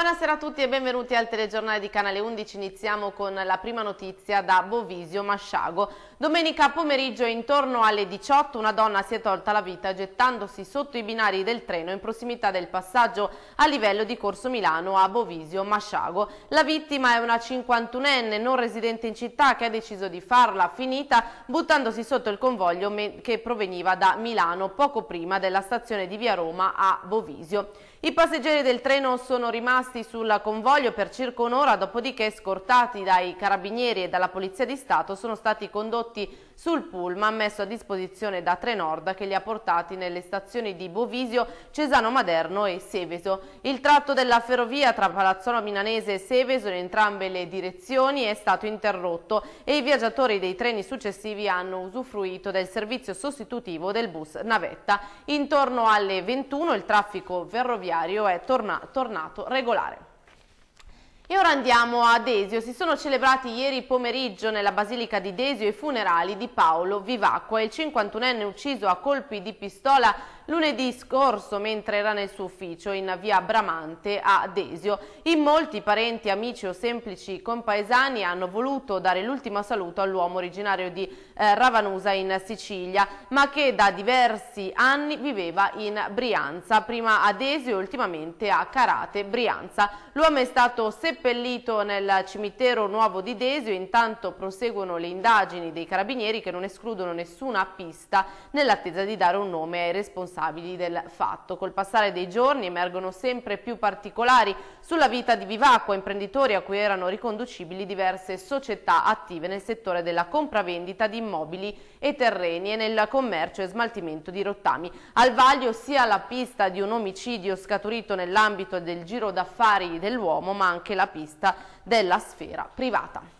Buonasera a tutti e benvenuti al telegiornale di Canale 11. Iniziamo con la prima notizia da Bovisio Masciago. Domenica pomeriggio intorno alle 18 una donna si è tolta la vita gettandosi sotto i binari del treno in prossimità del passaggio a livello di Corso Milano a Bovisio Masciago. La vittima è una 51enne non residente in città che ha deciso di farla finita buttandosi sotto il convoglio che proveniva da Milano poco prima della stazione di Via Roma a Bovisio. I passeggeri del treno sono rimasti sul convoglio per circa un'ora, dopodiché scortati dai carabinieri e dalla Polizia di Stato sono stati condotti sul pullman messo a disposizione da Trenord che li ha portati nelle stazioni di Bovisio, Cesano Maderno e Seveso. Il tratto della ferrovia tra Palazzolo Milanese e Seveso in entrambe le direzioni è stato interrotto e i viaggiatori dei treni successivi hanno usufruito del servizio sostitutivo del bus navetta. Intorno alle 21 il traffico ferroviario è torna tornato regolare. E ora andiamo a Desio. Si sono celebrati ieri pomeriggio nella Basilica di Desio i funerali di Paolo Vivacqua, il 51enne ucciso a colpi di pistola lunedì scorso mentre era nel suo ufficio in via Bramante a Desio. In molti parenti, amici o semplici compaesani hanno voluto dare l'ultimo saluto all'uomo originario di eh, Ravanusa in Sicilia, ma che da diversi anni viveva in Brianza, prima a Desio e ultimamente a Carate, Brianza. L'uomo è stato seppellito nel cimitero nuovo di Desio, intanto proseguono le indagini dei carabinieri che non escludono nessuna pista nell'attesa di dare un nome ai responsabili responsabili del fatto. Col passare dei giorni emergono sempre più particolari sulla vita di Vivacqua, imprenditori a cui erano riconducibili diverse società attive nel settore della compravendita di immobili e terreni e nel commercio e smaltimento di rottami. Al vaglio sia la pista di un omicidio scaturito nell'ambito del giro d'affari dell'uomo, ma anche la pista della sfera privata.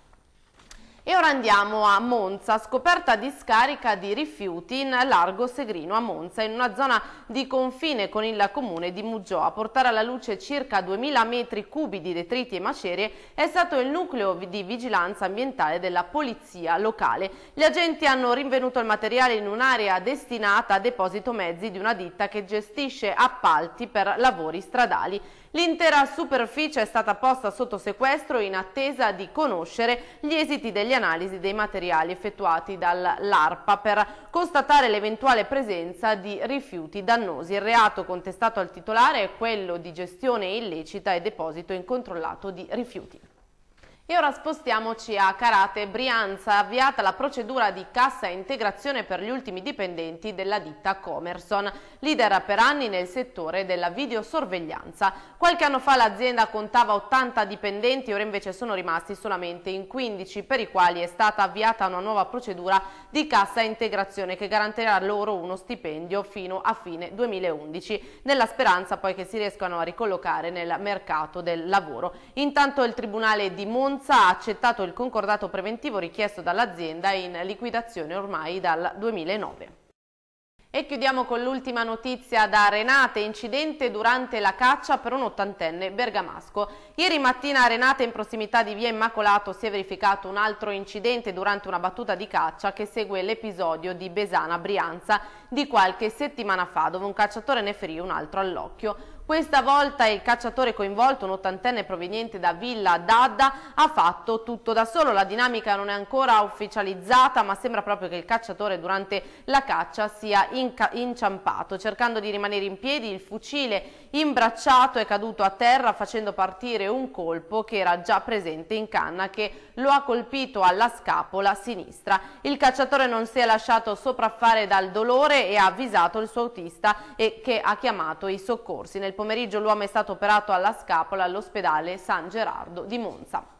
E ora andiamo a Monza, scoperta discarica di rifiuti in largo Segrino a Monza, in una zona di confine con il comune di Muggio. A portare alla luce circa 2000 metri cubi di detriti e macerie è stato il nucleo di vigilanza ambientale della polizia locale. Gli agenti hanno rinvenuto il materiale in un'area destinata a deposito mezzi di una ditta che gestisce appalti per lavori stradali. L'intera superficie è stata posta sotto sequestro in attesa di conoscere gli esiti degli analisi dei materiali effettuati dall'ARPA per constatare l'eventuale presenza di rifiuti dannosi. Il reato contestato al titolare è quello di gestione illecita e deposito incontrollato di rifiuti. E ora spostiamoci a Carate Brianza, avviata la procedura di cassa integrazione per gli ultimi dipendenti della ditta Comerson, leader per anni nel settore della videosorveglianza. Qualche anno fa l'azienda contava 80 dipendenti, ora invece sono rimasti solamente in 15, per i quali è stata avviata una nuova procedura di cassa integrazione che garantirà loro uno stipendio fino a fine 2011, nella speranza poi che si riescano a ricollocare nel mercato del lavoro. Intanto il Tribunale di Monza Monza ha accettato il concordato preventivo richiesto dall'azienda in liquidazione ormai dal 2009. E chiudiamo con l'ultima notizia da Renate, incidente durante la caccia per un ottantenne bergamasco. Ieri mattina a Renate in prossimità di via Immacolato si è verificato un altro incidente durante una battuta di caccia che segue l'episodio di Besana Brianza di qualche settimana fa dove un cacciatore ne ferì un altro all'occhio. Questa volta il cacciatore coinvolto, un ottantenne proveniente da Villa Dadda, ha fatto tutto da solo. La dinamica non è ancora ufficializzata, ma sembra proprio che il cacciatore durante la caccia sia inciampato. Cercando di rimanere in piedi, il fucile imbracciato è caduto a terra facendo partire un colpo che era già presente in canna che lo ha colpito alla scapola sinistra. Il cacciatore non si è lasciato sopraffare dal dolore e ha avvisato il suo autista e che ha chiamato i soccorsi. Nel pomeriggio l'uomo è stato operato alla scapola all'ospedale San Gerardo di Monza.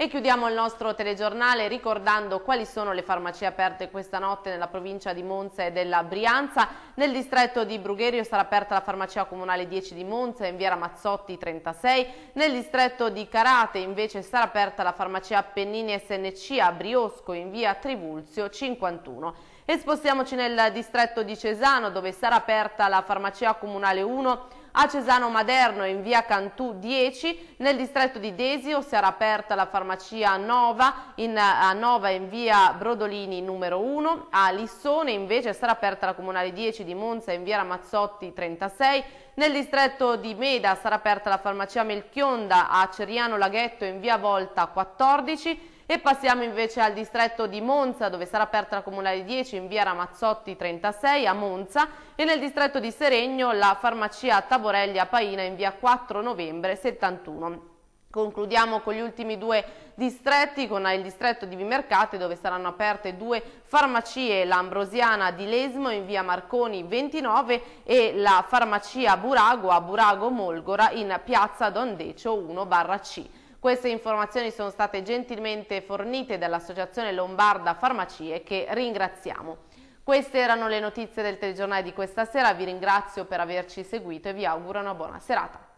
E chiudiamo il nostro telegiornale ricordando quali sono le farmacie aperte questa notte nella provincia di Monza e della Brianza. Nel distretto di Brugherio sarà aperta la farmacia comunale 10 di Monza in via Ramazzotti 36. Nel distretto di Carate invece sarà aperta la farmacia Appennini SNC a Briosco in via Trivulzio 51. E spostiamoci nel distretto di Cesano dove sarà aperta la farmacia comunale 1 a Cesano Maderno in via Cantù 10, nel distretto di Desio sarà aperta la farmacia Nova in, a Nova in via Brodolini numero 1, a Lissone invece sarà aperta la comunale 10 di Monza in via Ramazzotti 36, nel distretto di Meda sarà aperta la farmacia Melchionda a Ceriano Laghetto in via Volta 14, e passiamo invece al distretto di Monza dove sarà aperta la comunale 10 in via Ramazzotti 36 a Monza e nel distretto di Seregno la farmacia Taborelli a Paina in via 4 novembre 71. Concludiamo con gli ultimi due distretti, con il distretto di Vimercate dove saranno aperte due farmacie, l'Ambrosiana di Lesmo in via Marconi 29 e la farmacia Burago a Burago Molgora in piazza Don Decio 1 C. Queste informazioni sono state gentilmente fornite dall'Associazione Lombarda Farmacie che ringraziamo. Queste erano le notizie del telegiornale di questa sera, vi ringrazio per averci seguito e vi auguro una buona serata.